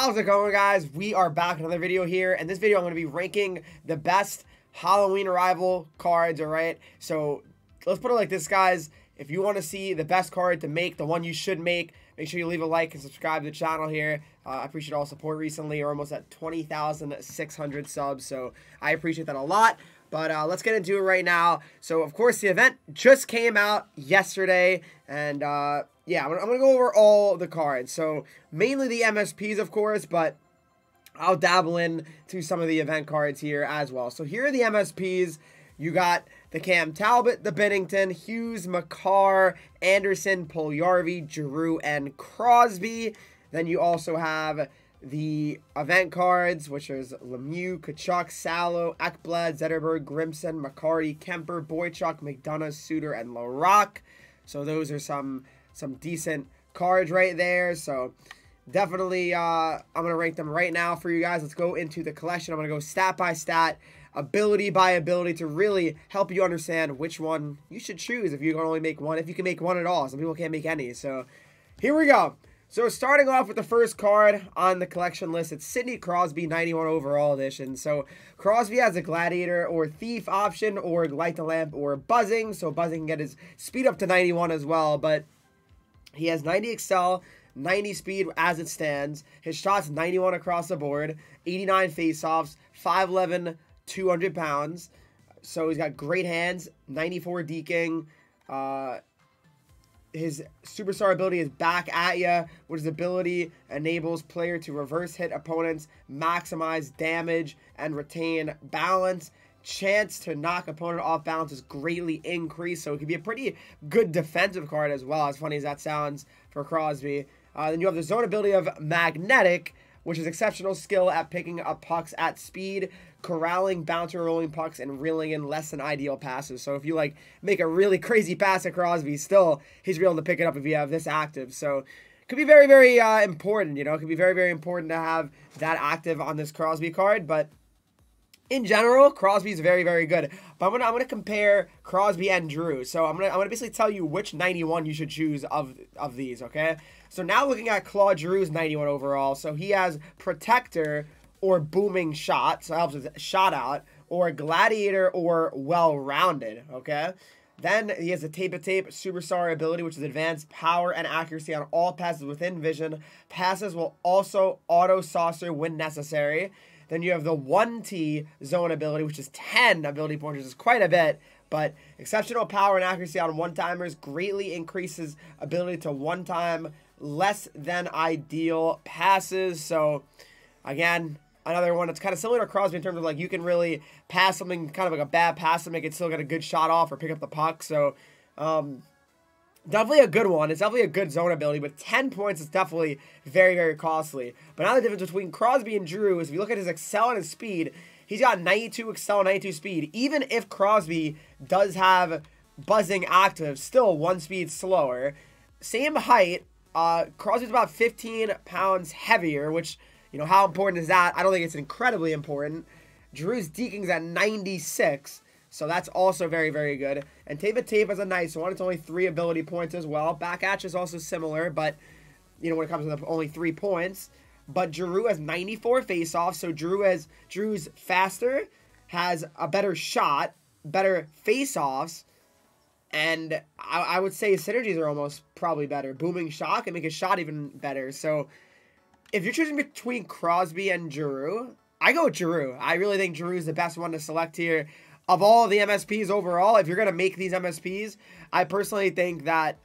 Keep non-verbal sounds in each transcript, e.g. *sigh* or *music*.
How's it going, guys? We are back another video here. and this video, I'm going to be ranking the best Halloween Rivals cards, all right? So let's put it like this, guys. If you want to see the best card to make, the one you should make, make sure you leave a like and subscribe to the channel here. Uh, I appreciate all support recently. We're almost at 20,600 subs, so I appreciate that a lot. But uh, let's get into it right now. So, of course, the event just came out yesterday. And, uh, yeah, I'm, going to go over all the cards. So, mainly the MSPs, of course, but I'll dabble in to some of the event cards here as well. So, here are the MSPs. You got the Cam Talbot, the Binnington, Hughes, Makar, Andersson, Puljujarvi, Giroux, and Crosby. Then you also have the event cards, which is Lemieux, Tkachuk, Salo, Ekblad, Zetterberg, Grimson, McCarty, Kuemper, Boychuk, McDonagh, Suter, and Laraque. So those are some some decent cards right there. So definitely, uh, I'm going to rank them right now for you guys. Let's go into the collection. I'm going to go stat by stat, ability by ability to really help you understand which one you should choose if you can only make one, if you can make one at all. Some people can't make any. So here we go. So starting off with the first card on the collection list, it's Sidney Crosby 91 overall edition. So Crosby has a Gladiator or Thief option or Light the Lamp or Buzzing. So Buzzing can get his speed up to 91 as well. But he has 90 Excel, 90 speed as it stands. His shots 91 across the board, 89 faceoffs, 5'11", 200 pounds. So he's got great hands, 94 deking, uh, his superstar ability is back at ya, which ability enables player to reverse hit opponents, maximize damage, and retain balance. Chance to knock opponent off balance is greatly increased, so it could be a pretty good defensive card as well, as funny as that sounds for Crosby. Uh, then you have the zone ability of Magnetic, which is exceptional skill at picking up pucks at speed, corralling, bouncer, rolling pucks, and reeling in less than ideal passes. So if you like make a really crazy pass at Crosby, still he's able to pick it up if you have this active. So could be very, very uh, important. You know, it could be very, very important to have that active on this Crosby card. But in general, Crosby's very, very good. But I'm gonna I'm gonna compare Crosby and Giroux. So I'm gonna I'm gonna basically tell you which 91 you should choose of of these. Okay. So now looking at Claude Giroux's 91 overall. So he has Protector, or booming shot, so helps with shot out, or gladiator or well-rounded, okay? Then he has a tape to tape superstar ability, which is advanced power and accuracy on all passes within vision. Passes will also auto saucer when necessary. Then you have the 1T zone ability, which is 10 ability points, which is quite a bit. But exceptional power and accuracy on one timers greatly increases ability to one time less than ideal passes. So, again, another one that's kind of similar to Crosby in terms of like you can really pass something kind of like a bad pass and make it still get a good shot off or pick up the puck. So um, definitely a good one. It's definitely a good zone ability, but 10 points is definitely very, very costly. But now the difference between Crosby and Giroux is if you look at his Excel and his speed, he's got 92 Excel, 92 speed. Even if Crosby does have buzzing active, still one speed slower. Same height. Uh, Crosby's about 15 pounds heavier, which you know, how important is that? I don't think it's incredibly important. Giroux's deking's at 96, so that's also very, very good. And tape to tape is a nice one. It's only three ability points as well. Back Atch is also similar, but, you know, when it comes to the, only three points. But Giroux has 94 face-offs, so Giroux has Giroux's faster, has a better shot, better face-offs, and I, I would say synergies are almost probably better. Booming shot can make his shot even better. So if you're choosing between Crosby and Giroux, I go with Giroux. I really think Giroux is the best one to select here. Of all the MSPs overall, if you're going to make these MSPs, I personally think that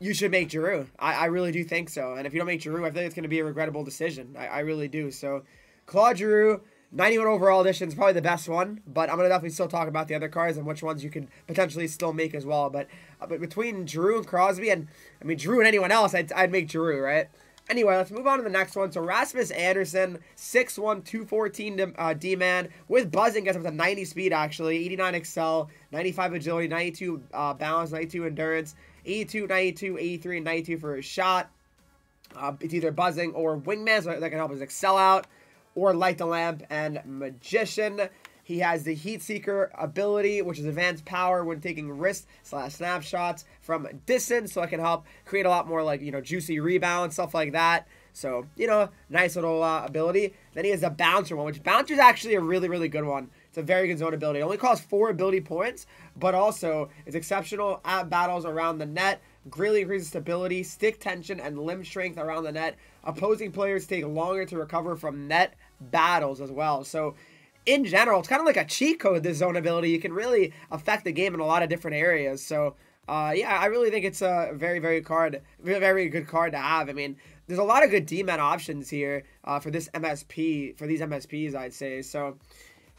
you should make Giroux. I, I really do think so. And if you don't make Giroux, I think it's going to be a regrettable decision. I, I really do. So, Claude Giroux, 91 overall edition is probably the best one, but I'm going to definitely still talk about the other cards and which ones you could potentially still make as well. But, uh, but between Giroux and Crosby, and I mean, Giroux and anyone else, I'd, I'd make Giroux, right? Anyway, let's move on to the next one. So Rasmus Andersson, 6'1", 214 uh, D-man with buzzing, gets up to 90 speed actually, 89 excel, 95 agility, 92 uh, balance, 92 endurance, 82, 92, 83, and 92 for his shot. Uh, it's either buzzing or wingman, so that can help his excel out, or light the lamp and magician. He has the Heat Seeker ability, which is advanced power when taking wrist slash snapshots from distance, so it can help create a lot more like you know juicy rebound stuff like that. So, you know, nice little uh, ability. Then he has the Bouncer one, which Bouncer is actually a really, really good one. It's a very good zone ability. It only costs four ability points, but also it's exceptional at battles around the net. Greatly increases stability, stick tension, and limb strength around the net. Opposing players take longer to recover from net battles as well. So, in general, it's kind of like a cheat code, this zone ability. You can really affect the game in a lot of different areas. So, uh, yeah, I really think it's a very, very card, very good card to have. I mean, there's a lot of good D-man options here uh, for this MSP, for these MSPs, I'd say. So,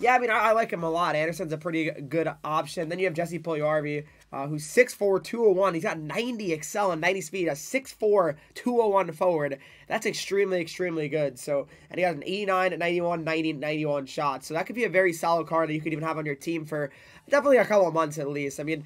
yeah, I mean, I, I, like him a lot. Andersson's a pretty good option. Then you have Jesse Puljujarvi, uh, who's 6'4", 201. He's got 90 excel and 90 speed, a 6'4", 201 forward. That's extremely, extremely good. So, and he has an 89, 91, 90, 91 shot. So that could be a very solid card that you could even have on your team for definitely a couple of months at least. I mean,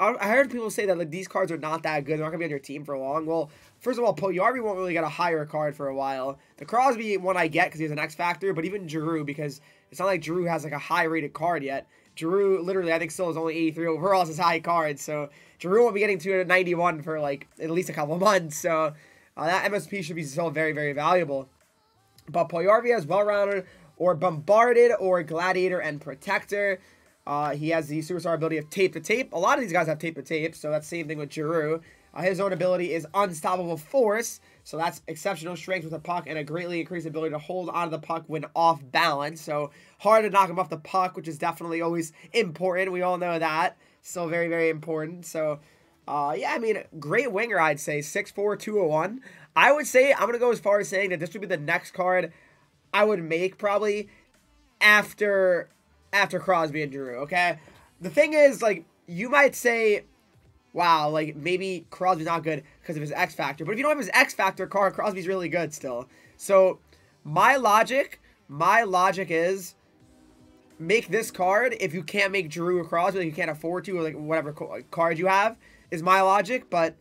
I heard people say that like these cards are not that good. They're not gonna be on your team for long. Well, first of all, Puljujarvi won't really get a higher card for a while. The Crosby one I get because he has an X factor, but even Giroux because it's not like Giroux has like a high rated card yet. Giroux literally I think still is only 83 overall as his high card, so Giroux won't be getting to 91 for like at least a couple *laughs* months. So uh, that MSP should be still very very valuable. But Puljujarvi has well rounded or bombarded or gladiator and protector. Uh, he has the superstar ability of tape to tape. A lot of these guys have tape to tape, so that's the same thing with Giroux. Uh, his own ability is unstoppable force, so that's exceptional strength with the puck and a greatly increased ability to hold onto the puck when off balance. So hard to knock him off the puck, which is definitely always important. We all know that. Still very, very important. So, uh, yeah, I mean, great winger, I'd say. 6'4", 201. I would say, I'm going to go as far as saying that this would be the next card I would make probably after after Crosby and Giroux, okay? The thing is, like, you might say, wow, like, maybe Crosby's not good because of his X Factor. But if you don't have his X Factor card, Crosby's really good still. So, my logic, my logic is make this card if you can't make Giroux or Crosby, like you can't afford to, or like whatever card you have, is my logic. But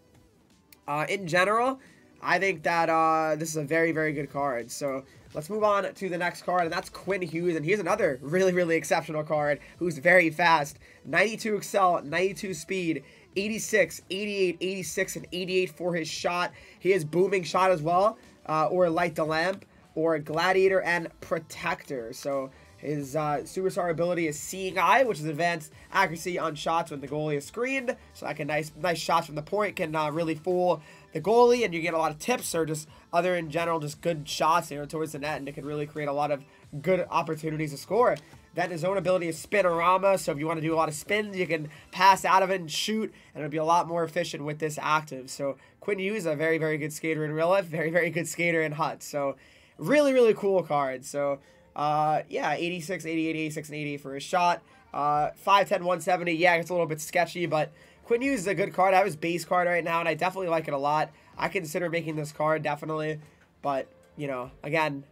uh, in general, I think that uh, this is a very, very good card. So let's move on to the next card, and that's Quinn Hughes. And he's another really, really exceptional card who's very fast. 92 excel, 92 speed, 86, 88, 86, and 88 for his shot. He has booming shot as well, uh, or light the lamp, or gladiator and protector. So his uh, superstar ability is Seeing Eye, which is advanced accuracy on shots when the goalie is screened. So like a nice, nice shots from the point can uh, really fool the goalie, and you get a lot of tips or just other in general, just good shots you know, towards the net, and it can really create a lot of good opportunities to score. Then his own ability is Spinorama, so if you want to do a lot of spins, you can pass out of it and shoot, and it'll be a lot more efficient with this active. So Quinn Hughes is a very, very good skater in real life, very, very good skater in HUT. So really, really cool card. So uh, yeah, 86, 88, 86, and 80 for his shot. Uh, 5'10", 170, yeah, it's a little bit sketchy, but Quinn Hughes is a good card. I have his base card right now, and I definitely like it a lot. I consider making this card, definitely. But, you know, again,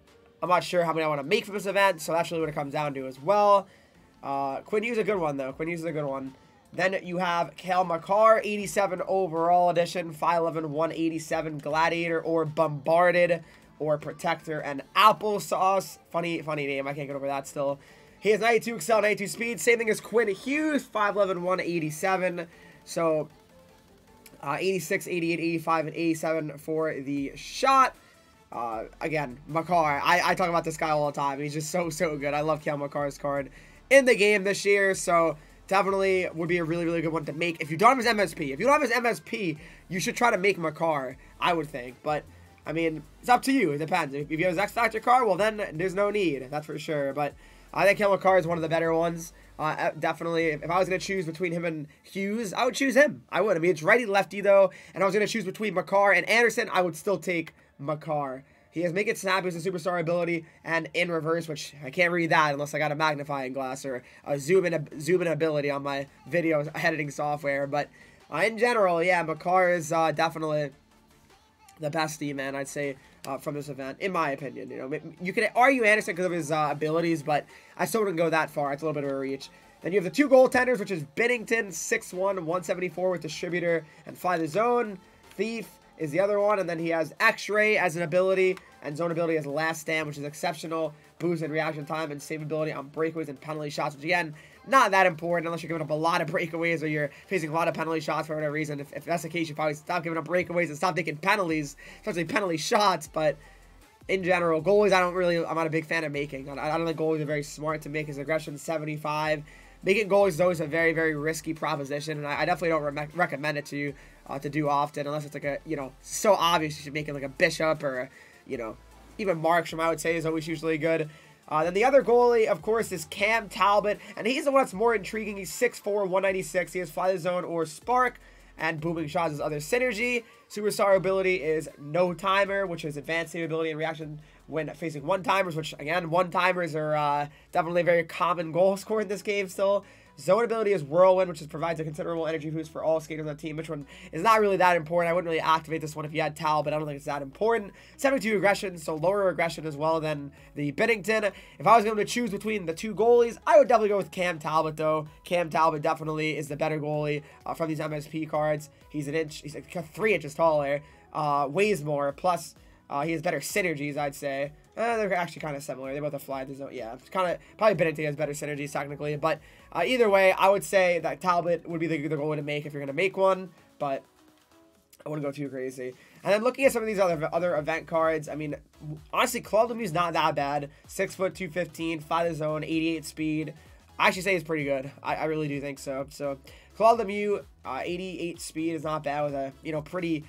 I'm not sure how many I want to make for this event, so that's really what it comes down to as well. Uh, Quinn Hughes is a good one, though. Quinn Hughes is a good one. Then you have Cale Makar, 87 overall edition, 5'11", 187 Gladiator or Bombarded or Protector and Applesauce. Funny, funny name. I can't get over that still. He has 92 excel, 92 speed. Same thing as Quinn Hughes, 5'11", 187. So, uh, 86, 88, 85, and 87 for the shot. Uh, again, Makar. I, I talk about this guy all the time. He's just so, so good. I love Cale Makar's card in the game this year. So, definitely would be a really, really good one to make. If you don't have his MSP, if you don't have his MSP, you should try to make Makar, I would think. But, I mean, it's up to you. It depends. If you have his X Factor card, well, then there's no need. That's for sure. But I think Cale Makar is one of the better ones. Uh, definitely, if I was going to choose between him and Hughes, I would choose him. I would. I mean, it's righty-lefty, though, and I was going to choose between Makar and Andersson, I would still take Makar. He has Make It Snap as a superstar ability, and in reverse, which I can't read that unless I got a magnifying glass or a zoom in, zoom in ability on my video *laughs* editing software. But uh, in general, yeah, Makar is uh, definitely the best D-man, I'd say, uh, from this event, in my opinion. You know, you can argue Andersson because of his uh, abilities, but I still wouldn't go that far. It's a little bit of a reach. Then you have the two goaltenders, which is Binnington, 6'1", 174 with distributor and fly the zone. Thief is the other one, and then he has X-ray as an ability, and zone ability as last stand, which is exceptional boost in reaction time and save ability on breakaways and penalty shots, which again, not that important unless you're giving up a lot of breakaways or you're facing a lot of penalty shots for whatever reason. If, if that's the case, you probably stop giving up breakaways and stop taking penalties, especially penalty shots. But in general, goalies I don't really, I'm not a big fan of making. I, I don't think goalies are very smart to make his aggression 75. Making goalies is always a very, very risky proposition, and I, I definitely don't re recommend it to you uh, to do often, unless it's like a, you know, so obvious you should make it like a Bishop or, a, you know, even Markstrom, I would say, is always usually good. Uh, then the other goalie, of course, is Cam Talbot, and he's the one that's more intriguing. He's 6'4", 196. He has Fly the Zone or Spark, and Booming Shots is other synergy. Superstar ability is No Timer, which is advanced ability and reaction when facing one-timers, which, again, one-timers are uh, definitely a very common goal score in this game still. Zone ability is Whirlwind, which is, provides a considerable energy boost for all skaters on the team, which one is not really that important. I wouldn't really activate this one if you had Tal, but I don't think it's that important. 72 aggression, so lower aggression as well than the Binnington. If I was going to choose between the two goalies, I would definitely go with Cam Talbot, though. Cam Talbot definitely is the better goalie uh, from these MSP cards. He's an inch, he's like three inches taller, uh, weighs more, plus uh, he has better synergies, I'd say. Uh, they're actually kind of similar. They both have fly. There's no, yeah, it's kind of probably Benedict has better synergies technically, but uh, either way, I would say that Talbot would be the, the goal to make if you're gonna make one, but I wouldn't go too crazy. And then looking at some of these other other event cards, I mean, honestly, Claude Lemieux's not that bad. Six foot, two fifteen, fly the zone, 88 speed. I actually say it's pretty good. I, I really do think so. So Claude Lemieux, uh, 88 speed is not bad with a you know pretty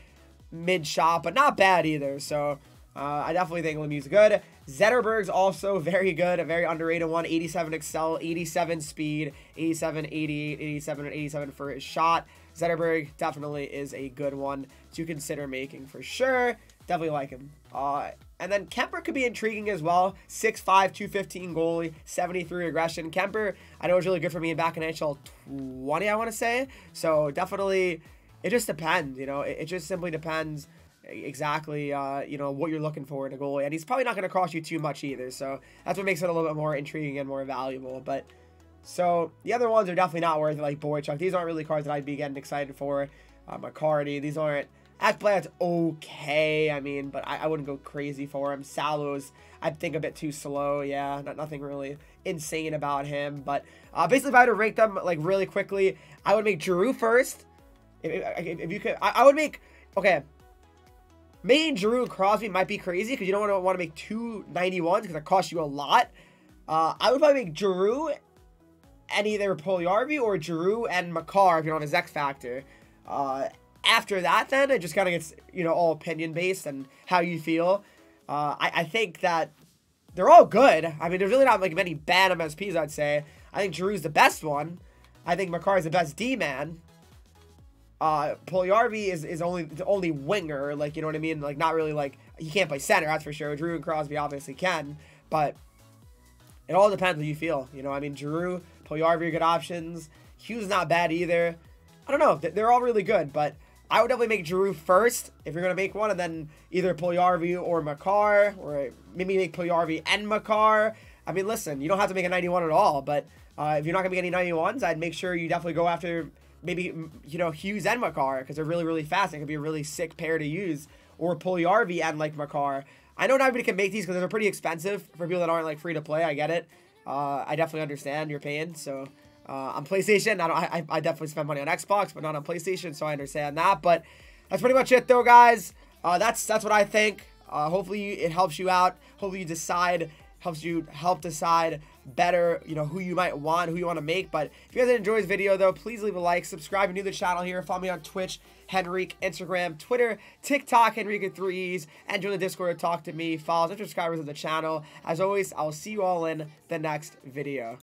mid shot, but not bad either. So uh, I definitely think Lemieux's good. Zetterberg's also *laughs* very good, a very underrated one. 87 excel, 87 speed, 87, 88, 87, and 87 for his shot. Zetterberg definitely is a good one to consider making for sure. Definitely like him. Uh, and then Kuemper could be intriguing as well. 6'5", 215 goalie, 73 aggression. Kuemper, I know was really good for me back in NHL 20, I want to say. So definitely, it just depends, you know. It, it just simply depends exactly uh, you know what you're looking for in a goalie, and he's probably not going to cost you too much either. So that's what makes it a little bit more intriguing and more valuable. But so the other ones are definitely not worth it, like Boychuk. These aren't really cards that I'd be getting excited for. Uh, McCarty, these aren't. Ekblad's okay, I mean, but I, I, wouldn't go crazy for him. Salo's, I'd think a bit too slow. Yeah, not, nothing really insane about him. But uh, basically, if I had to rank them like really quickly, I would make Giroux first. If, if, you could, I, I would make okay. Making Giroux and Crosby might be crazy because you don't want to want to make two 91s because it costs you a lot. Uh, I would probably make Giroux and either Puljujarvi or Giroux and Makar if you're on his X Factor. Uh, after that, then it just kind of gets you know all opinion based and how you feel. Uh, I, I think that they're all good. I mean, there's really not like many bad MSPs. I'd say. I think Giroux's the best one. I think Makar is the best D man. Uh, Puljujarvi is, is only the only winger, like, you know what I mean? Like, not really, like, he can't play center, that's for sure. Giroux and Crosby obviously can, but it all depends how you feel. You know, I mean, Giroux, Puljujarvi are good options. Hughes not bad either. I don't know. They're all really good, but I would definitely make Giroux first if you're to make one, and then either Puljujarvi or Makar, or maybe make Puljujarvi and Makar. I mean, listen, you don't have to make a 91 at all, but uh, if you're not to make any 91s, I'd make sure you definitely go after maybe you know Hughes and Makar because they're really really fast. It could be a really sick pair to use, or Puljujarvi and like Makar. I know not everybody can make these because they're pretty expensive for people that aren't like free to play. I get it. Uh, I definitely understand your pain. So uh, on PlayStation, I, I, I definitely spend money on Xbox, but not on PlayStation, so I understand that. But that's pretty much it, though, guys. Uh, that's that's what I think. Uh, hopefully it helps you out. Hopefully you decide helps you help decide better, you know, who you might want, who you want to make. But if you guys enjoyed this video, though, please leave a like, subscribe, new to the channel here. Follow me on Twitch, Henrique, Instagram, Twitter, TikTok, Henrique at 3Es, and join the Discord to talk to me, follows, and subscribers of the channel. As always, I'll see you all in the next video.